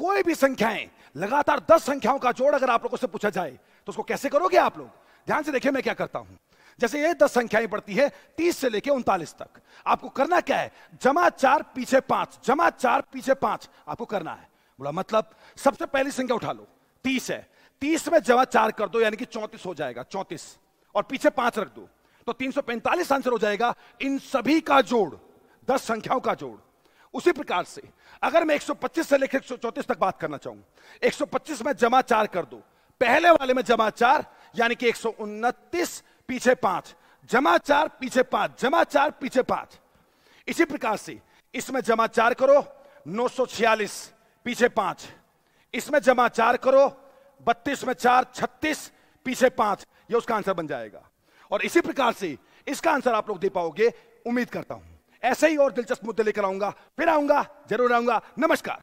कोई भी संख्याएँ, लगातार दस संख्याओं का जोड़ अगर आप लोगों से पूछा जाए तो उसको कैसे करोगे आप लोग? ध्यान से देखिए मैं क्या करता हूँ। जैसे ये दस संख्याएँ बढ़ती है, तीस से लेकर उनतालीस तक। आपको करना क्या है? जमा चार, पीछे पाँच। जमा चार, पीछे पाँच। आपको करना है। बोला मतलब सबसे पहली संख्या उठा लो। तीस है। तीस में जमा चार कर दो, यानी कि चौंतीस हो जाएगा। चौंतीस। और पीछे पाँच रख दो। तो तीन सौ पैंतालीस आंसर हो जाएगा। इन सभी का जोड़, दस संख्याओं का जोड़। उसी प्रकार से, अगर मैं 125 से लेकर 134 तक बात करना चाहूँ 125 में जमा चार कर दो, पहले वाले में जमा चार, यानी कि एक सौ उनतीस पीछे पाँच, जमा चार पीछे पाँच, जमा चार पीछे पाँच। इसी प्रकार से, इसमें जमा चार करो 946 पीछे पाँच, इसमें जमा चार करो, बत्तीस में चार, छत्तीस पीछे पाँच, ये उसका आंसर बन जाएगा। और इसी प्रकार से, इसका आंसर आप लोग दे पाओगे, उम्मीद करता हूँ। ऐसे ही और दिलचस्प मुद्दे लेकर आऊँगा। फिर आऊँगा ज़रूर आऊँगा। नमस्कार।